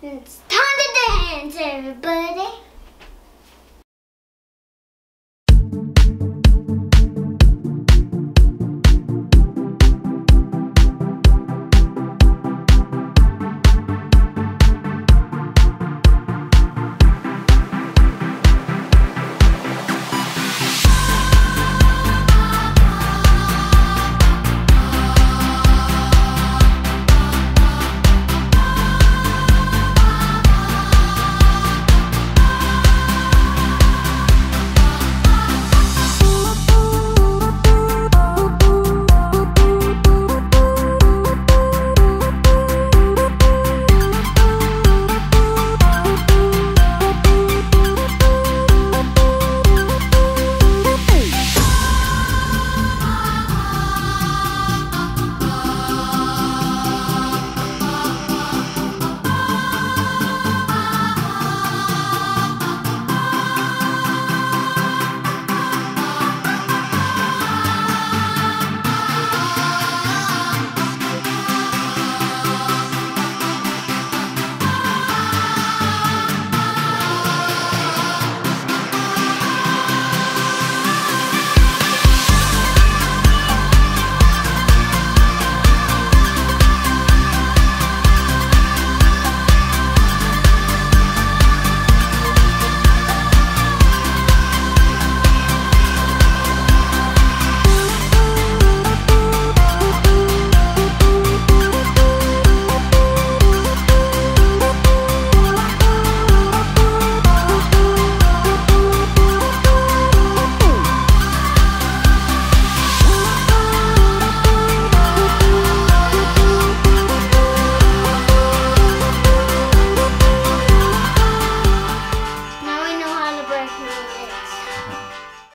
It's time to dance, everybody.